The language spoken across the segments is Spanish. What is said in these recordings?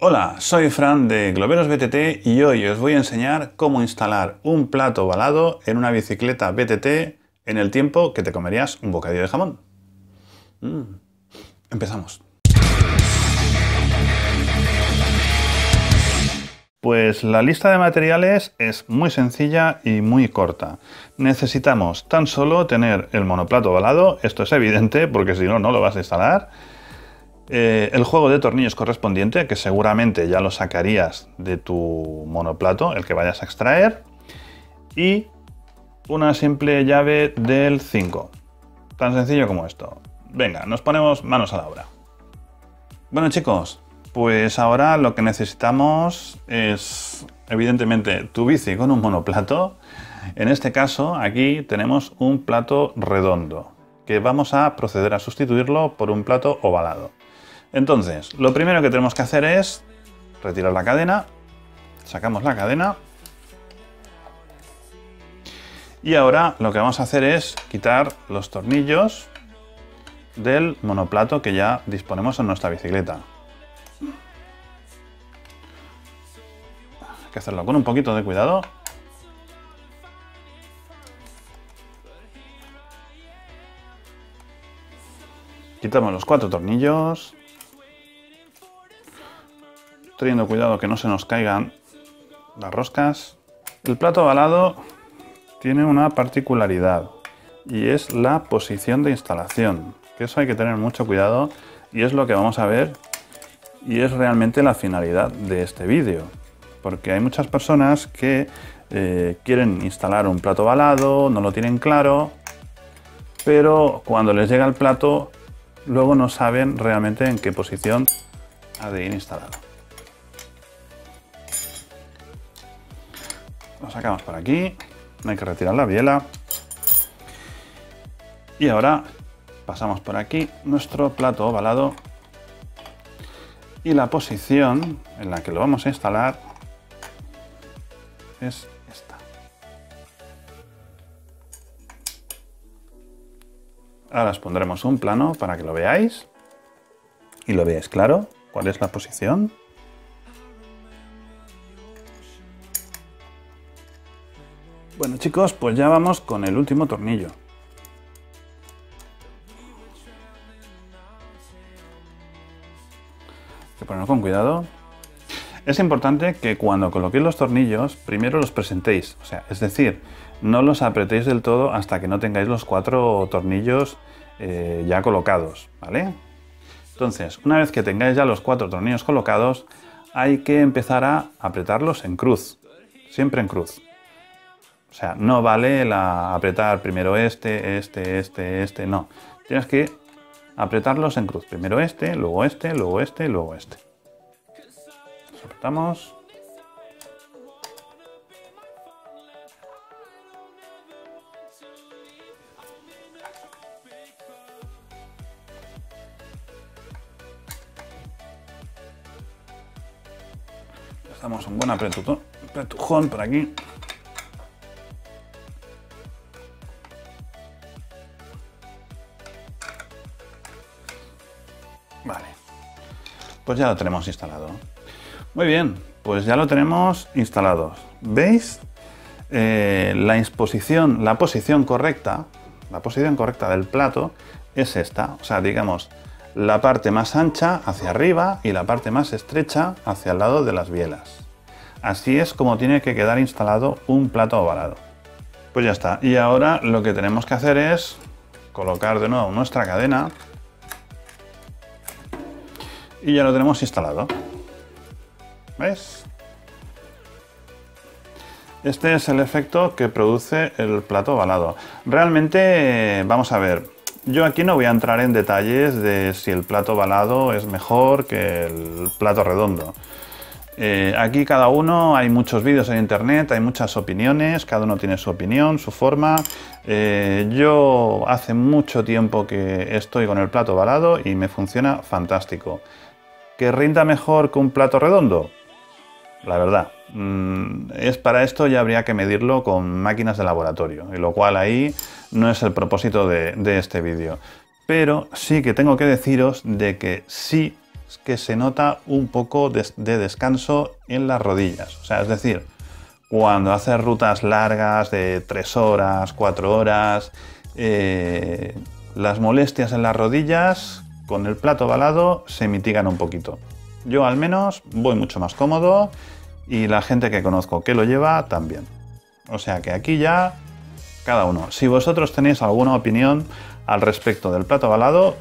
Hola, soy Fran de Globeros BTT y hoy os voy a enseñar cómo instalar un plato ovalado en una bicicleta BTT en el tiempo que te comerías un bocadillo de jamón. Mm. Empezamos. Pues la lista de materiales es muy sencilla y muy corta. Necesitamos tan solo tener el monoplato ovalado, esto es evidente porque si no, no lo vas a instalar eh, el juego de tornillos correspondiente, que seguramente ya lo sacarías de tu monoplato, el que vayas a extraer, y una simple llave del 5. Tan sencillo como esto. Venga, nos ponemos manos a la obra. Bueno chicos, pues ahora lo que necesitamos es evidentemente tu bici con un monoplato. En este caso aquí tenemos un plato redondo que vamos a proceder a sustituirlo por un plato ovalado. Entonces, lo primero que tenemos que hacer es retirar la cadena, sacamos la cadena y ahora lo que vamos a hacer es quitar los tornillos del monoplato que ya disponemos en nuestra bicicleta. Hay que hacerlo con un poquito de cuidado. Quitamos los cuatro tornillos teniendo cuidado que no se nos caigan las roscas. El plato ovalado tiene una particularidad y es la posición de instalación, que eso hay que tener mucho cuidado y es lo que vamos a ver y es realmente la finalidad de este vídeo, porque hay muchas personas que eh, quieren instalar un plato ovalado, no lo tienen claro, pero cuando les llega el plato luego no saben realmente en qué posición ha de ir instalado. Lo sacamos por aquí. No hay que retirar la biela. Y ahora pasamos por aquí nuestro plato ovalado. Y la posición en la que lo vamos a instalar es esta. Ahora os pondremos un plano para que lo veáis y lo veáis claro cuál es la posición. Bueno chicos, pues ya vamos con el último tornillo. Hay que ponerlo con cuidado. Es importante que cuando coloquéis los tornillos, primero los presentéis. O sea, es decir, no los apretéis del todo hasta que no tengáis los cuatro tornillos eh, ya colocados, ¿vale? Entonces, una vez que tengáis ya los cuatro tornillos colocados, hay que empezar a apretarlos en cruz. Siempre en cruz. O sea, no vale la apretar primero este, este, este, este, no. Tienes que apretarlos en cruz. Primero este, luego este, luego este, luego este. Los apretamos. damos un buen apretujón por aquí. Vale. Pues ya lo tenemos instalado. Muy bien, pues ya lo tenemos instalado. ¿Veis? Eh, la exposición, la posición correcta, la posición correcta del plato es esta. O sea, digamos, la parte más ancha hacia arriba y la parte más estrecha hacia el lado de las bielas. Así es como tiene que quedar instalado un plato ovalado. Pues ya está. Y ahora lo que tenemos que hacer es colocar de nuevo nuestra cadena y ya lo tenemos instalado. ¿Ves? Este es el efecto que produce el plato ovalado. Realmente, vamos a ver, yo aquí no voy a entrar en detalles de si el plato ovalado es mejor que el plato redondo. Eh, aquí cada uno, hay muchos vídeos en internet, hay muchas opiniones, cada uno tiene su opinión, su forma. Eh, yo hace mucho tiempo que estoy con el plato ovalado y me funciona fantástico. ¿Que rinda mejor que un plato redondo? La verdad, mm, es para esto ya habría que medirlo con máquinas de laboratorio, y lo cual ahí no es el propósito de, este vídeo. Pero sí que tengo que deciros de que sí que se nota un poco de, descanso en las rodillas. O sea, es decir, cuando haces rutas largas de 3 horas, 4 horas, eh, las molestias en las rodillas con el plato balado se mitigan un poquito. Yo al menos voy mucho más cómodo y la gente que conozco que lo lleva también. O sea que aquí ya cada uno. Si vosotros tenéis alguna opinión al respecto del plato balado,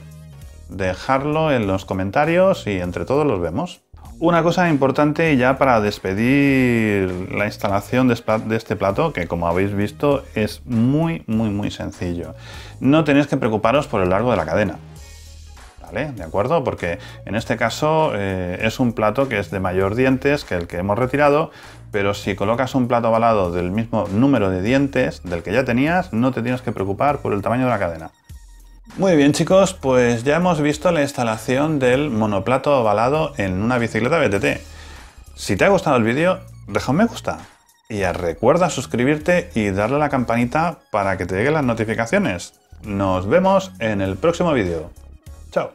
dejadlo en los comentarios y entre todos los vemos. Una cosa importante ya para despedir la instalación de este plato, que como habéis visto es muy, muy, muy sencillo. No tenéis que preocuparos por el largo de la cadena. ¿De acuerdo? Porque en este caso eh, es un plato que es de mayor dientes que el que hemos retirado, pero si colocas un plato balado del mismo número de dientes del que ya tenías, no te tienes que preocupar por el tamaño de la cadena. Muy bien chicos, pues ya hemos visto la instalación del monoplato ovalado en una bicicleta BTT. Si te ha gustado el vídeo, deja un me gusta. Y recuerda suscribirte y darle a la campanita para que te lleguen las notificaciones. Nos vemos en el próximo vídeo. So